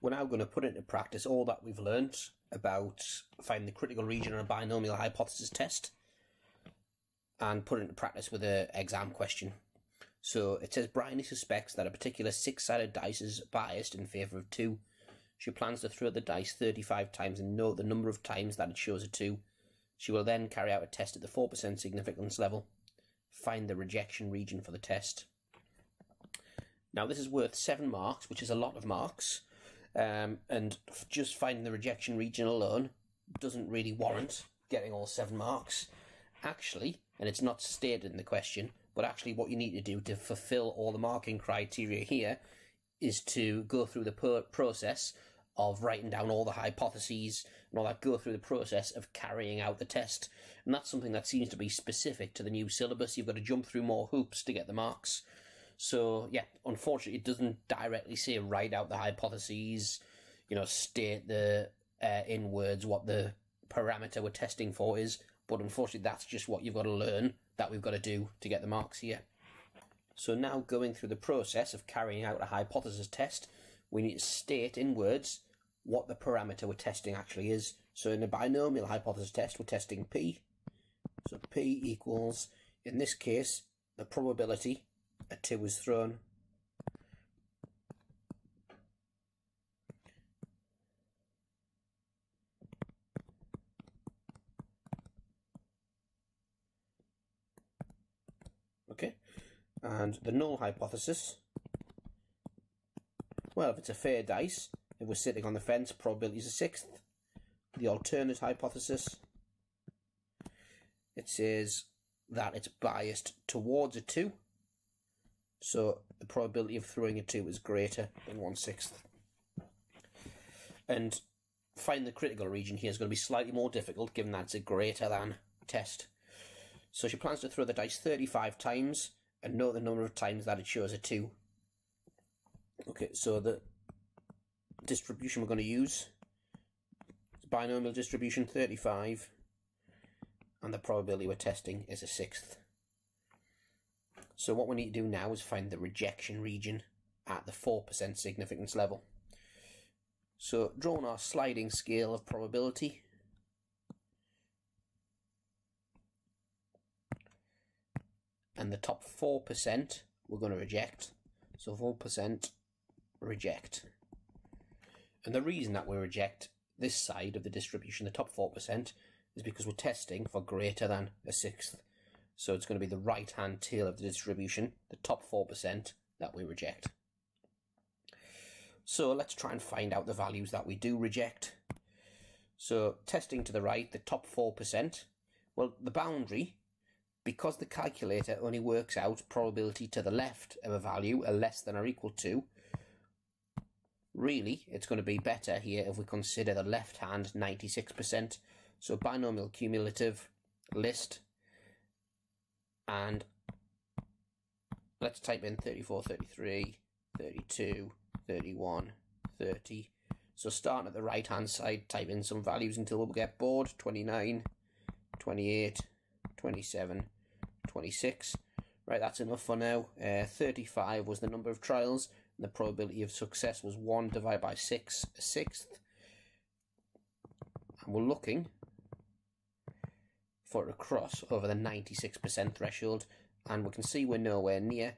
we're now going to put into practice all that we've learnt about finding the critical region on a binomial hypothesis test and put it into practice with an exam question. So it says Bryony suspects that a particular six-sided dice is biased in favour of two. She plans to throw the dice 35 times and note the number of times that it shows a two. She will then carry out a test at the 4% significance level. Find the rejection region for the test. Now this is worth 7 marks, which is a lot of marks. Um, and just finding the rejection region alone doesn't really warrant getting all 7 marks. Actually, and it's not stated in the question, but actually what you need to do to fulfill all the marking criteria here is to go through the process of writing down all the hypotheses and all that, go through the process of carrying out the test. And that's something that seems to be specific to the new syllabus. You've got to jump through more hoops to get the marks. So, yeah, unfortunately, it doesn't directly say write out the hypotheses, you know, state the uh, in words what the parameter we're testing for is, but unfortunately, that's just what you've got to learn that we've got to do to get the marks here. So now going through the process of carrying out a hypothesis test, we need to state in words what the parameter we're testing actually is. So in a binomial hypothesis test, we're testing P. So P equals, in this case, the probability a 2 is thrown. Okay, and the null hypothesis, well, if it's a fair dice, if we're sitting on the fence, probability is a sixth. The alternate hypothesis, it says that it's biased towards a 2, so the probability of throwing a 2 is greater than 1 sixth. And finding the critical region here is going to be slightly more difficult given that it's a greater than test. So she plans to throw the dice 35 times and note the number of times that it shows a 2. Okay, so the distribution we're going to use is binomial distribution 35 and the probability we're testing is a sixth. So what we need to do now is find the rejection region at the 4% significance level. So drawing our sliding scale of probability. And the top 4% we're going to reject. So 4% reject. And the reason that we reject this side of the distribution, the top 4%, is because we're testing for greater than a sixth. So it's going to be the right hand tail of the distribution, the top 4% that we reject. So let's try and find out the values that we do reject. So testing to the right, the top 4%, well, the boundary, because the calculator only works out probability to the left of a value, a less than or equal to, really, it's going to be better here if we consider the left hand 96%. So binomial cumulative list and let's type in 34, 33, 32, 31, 30. So starting at the right hand side, type in some values until we get bored. 29, 28, 27, 26. Right, that's enough for now. Uh, 35 was the number of trials. And the probability of success was 1 divided by 6, a sixth. And we're looking for a cross over the 96% threshold and we can see we're nowhere near.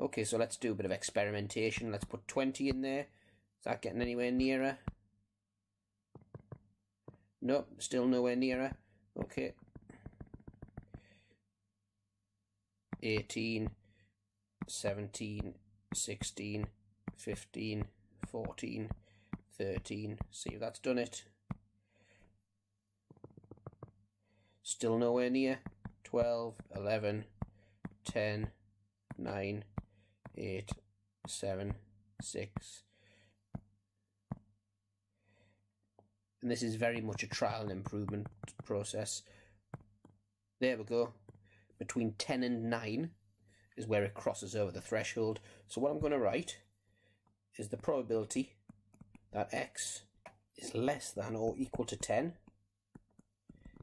Okay, so let's do a bit of experimentation. Let's put 20 in there. Is that getting anywhere nearer? Nope, still nowhere nearer. Okay. 18, 17, 16, 15, 14, 13. See if that's done it. Still nowhere near. 12, 11, 10, 9, 8, 7, 6. And this is very much a trial and improvement process. There we go. Between 10 and 9 is where it crosses over the threshold. So what I'm going to write is the probability that x is less than or equal to 10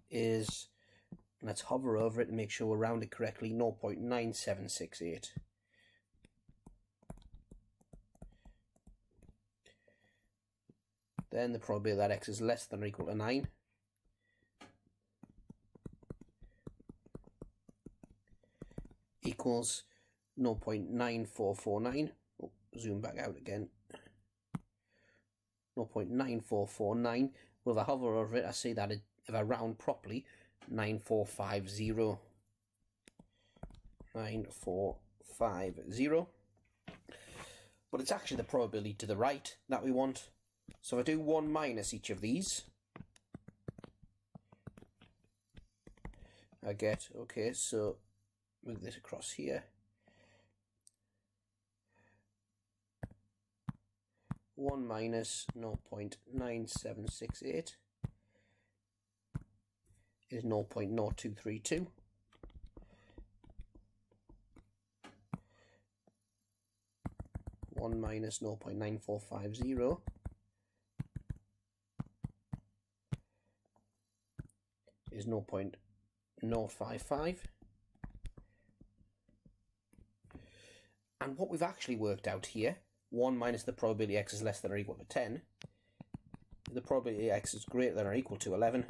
is, let's hover over it and make sure we're rounded correctly, 0.9768. Then the probability that x is less than or equal to 9. equals 0.9449. Oh, zoom back out again. 0.9449. Well, if I hover over it, I see that it, if I round properly, 9450. 9450. But it's actually the probability to the right that we want. So if I do 1 minus each of these, I get, okay, so move this across here. One minus 0.9768 is 0.0232. One minus 0.9450 is 0.055. And what we've actually worked out here, 1 minus the probability x is less than or equal to 10, the probability x is greater than or equal to 11.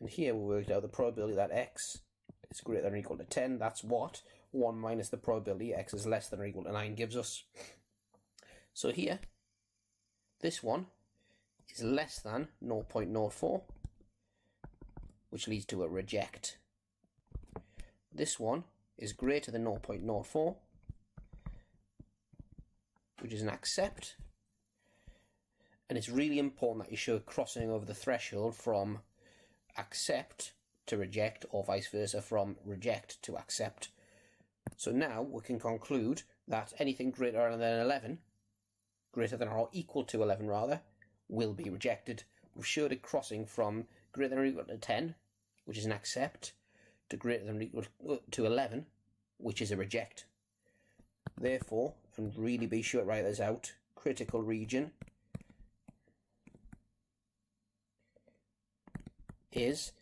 And here we worked out the probability that x is greater than or equal to 10. That's what 1 minus the probability x is less than or equal to 9 gives us. So here, this one is less than 0.04, which leads to a reject. This one is greater than 0.04, which is an accept. And it's really important that you show a crossing over the threshold from accept to reject or vice versa from reject to accept. So now we can conclude that anything greater than 11, greater than or equal to 11 rather, will be rejected. We've showed it crossing from greater than or equal to 10, which is an accept, to greater than or equal to 11, which is a reject. Therefore, and really be sure to write this out, critical region is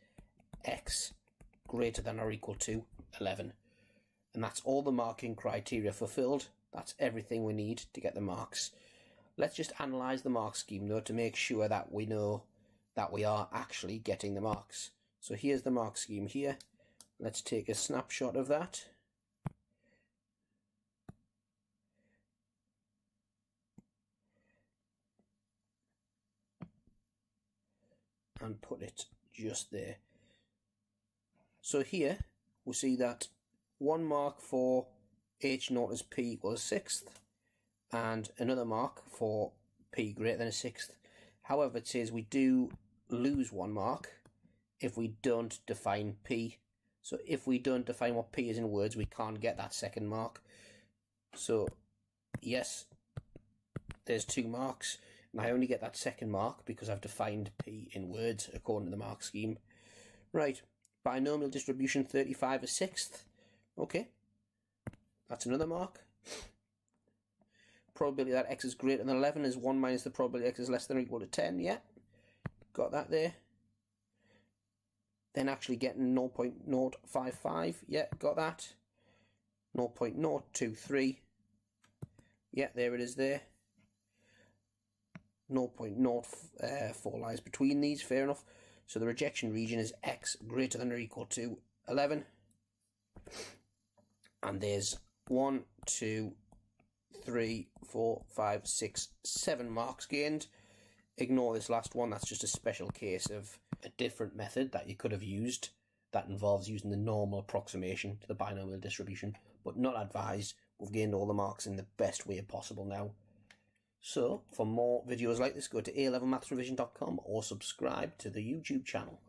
x greater than or equal to 11. And that's all the marking criteria fulfilled. That's everything we need to get the marks. Let's just analyse the mark scheme though to make sure that we know that we are actually getting the marks. So here's the mark scheme here. Let's take a snapshot of that. And put it just there. So here we see that one mark for h naught as p equals sixth and another mark for p greater than a sixth. However, it says we do lose one mark if we don't define p so if we don't define what P is in words, we can't get that second mark. So yes, there's two marks, and I only get that second mark because I've defined P in words according to the mark scheme. Right, binomial distribution 35 a sixth. Okay, that's another mark. Probability that x is greater than 11 is 1 minus the probability x is less than or equal to 10. Yeah, got that there then actually getting 0.055. Yeah, got that. 0.023. Yeah, there it is there. 0.04 uh, lies between these, fair enough. So the rejection region is x greater than or equal to 11. And there's one, two, three, four, five, six, seven marks gained. Ignore this last one, that's just a special case of a different method that you could have used that involves using the normal approximation to the binomial distribution, but not advised. We've gained all the marks in the best way possible now. So, for more videos like this, go to a or subscribe to the YouTube channel.